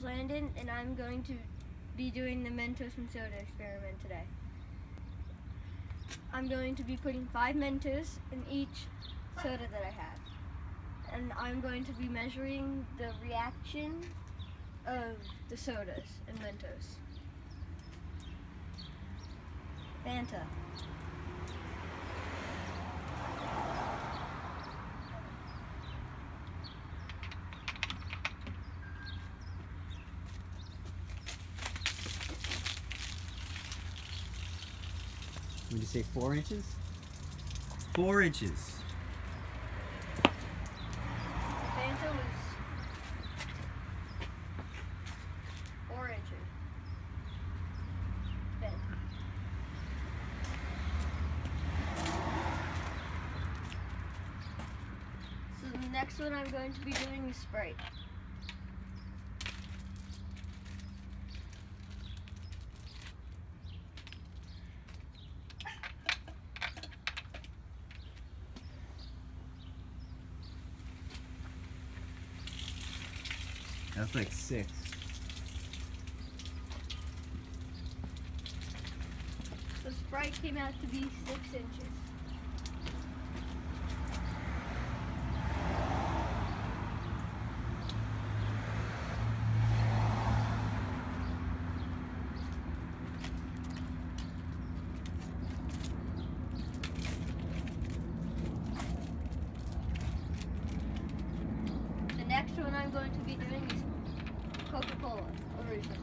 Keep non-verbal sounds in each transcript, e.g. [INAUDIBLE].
is Landen, and I'm going to be doing the Mentos and soda experiment today. I'm going to be putting five Mentos in each soda that I have. And I'm going to be measuring the reaction of the sodas and Mentos. Fanta. Would you say four inches? Four inches. Fanta was four inches. Fanta. So the next one I'm going to be doing is Sprite. That's like six. The Sprite came out to be six inches. The next one I'm going to be doing is Coca-Cola original.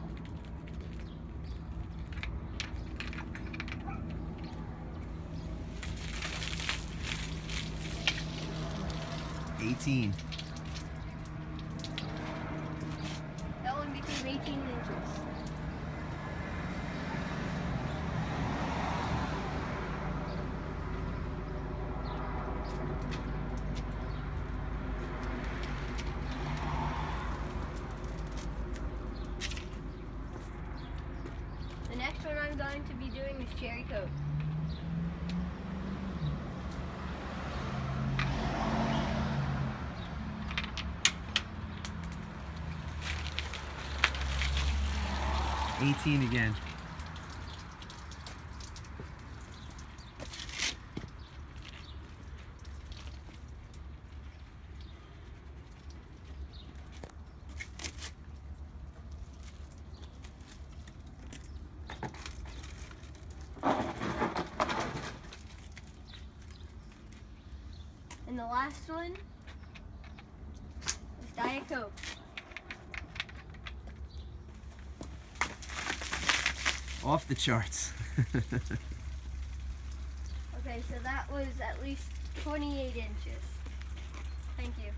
Eighteen. That one became 18 inches. The next one I'm going to be doing is Cherry Coke. Eighteen again. And the last one is Diet Coke. Off the charts. [LAUGHS] Okay, so that was at least 28 inches. Thank you.